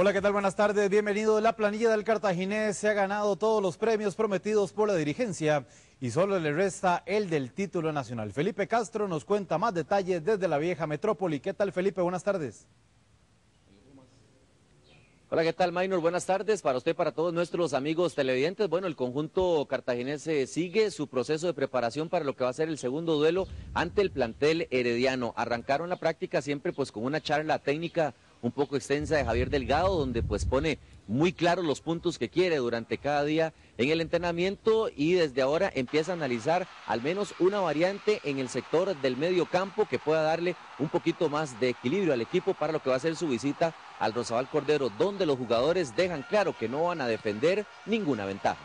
Hola, ¿qué tal? Buenas tardes. Bienvenido. La planilla del Cartaginés se ha ganado todos los premios prometidos por la dirigencia y solo le resta el del título nacional. Felipe Castro nos cuenta más detalles desde la vieja metrópoli. ¿Qué tal, Felipe? Buenas tardes. Hola, ¿qué tal, Maynor? Buenas tardes para usted, para todos nuestros amigos televidentes. Bueno, el conjunto cartaginense sigue su proceso de preparación para lo que va a ser el segundo duelo ante el plantel herediano. Arrancaron la práctica siempre pues con una charla técnica un poco extensa de Javier Delgado, donde pues pone muy claros los puntos que quiere durante cada día en el entrenamiento y desde ahora empieza a analizar al menos una variante en el sector del medio campo que pueda darle un poquito más de equilibrio al equipo para lo que va a ser su visita al Rosabal Cordero, donde los jugadores dejan claro que no van a defender ninguna ventaja.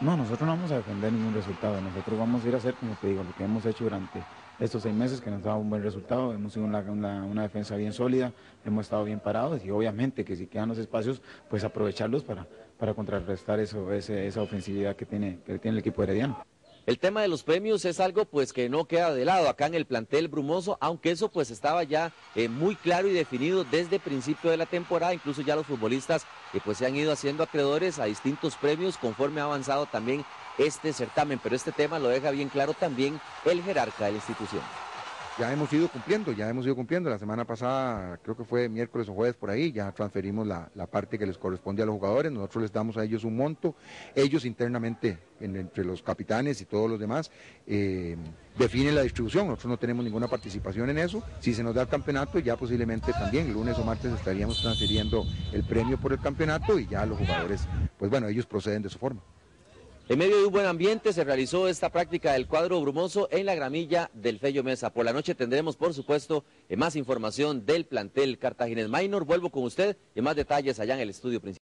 No, nosotros no vamos a defender ningún resultado, nosotros vamos a ir a hacer, como te digo, lo que hemos hecho durante estos seis meses que nos ha dado un buen resultado, hemos sido una, defensa bien sólida, hemos estado bien parados y obviamente que si quedan los espacios, pues aprovecharlos para, para contrarrestar eso, esa ofensividad que tiene, que tiene el equipo herediano. El tema de los premios es algo pues que no queda de lado acá en el plantel brumoso, aunque eso pues estaba ya eh, muy claro y definido desde el principio de la temporada, incluso ya los futbolistas eh, pues se han ido haciendo acreedores a distintos premios conforme ha avanzado también este certamen, pero este tema lo deja bien claro también el jerarca de la institución ya hemos ido cumpliendo, ya hemos ido cumpliendo. La semana pasada, creo que fue miércoles o jueves por ahí, ya transferimos la, parte que les corresponde a los jugadores, nosotros les damos a ellos un monto, ellos internamente, entre los capitanes y todos los demás, eh, definen la distribución, nosotros no tenemos ninguna participación en eso. Si se nos da el campeonato, ya posiblemente también, lunes o martes estaríamos transfiriendo el premio por el campeonato y ya los jugadores, pues bueno, ellos proceden de su forma. En medio de un buen ambiente se realizó esta práctica del cuadro brumoso en la gramilla del Fello Mesa. Por la noche tendremos, por supuesto, más información del plantel Cartaginés Minor. Vuelvo con usted y más detalles allá en el estudio principal.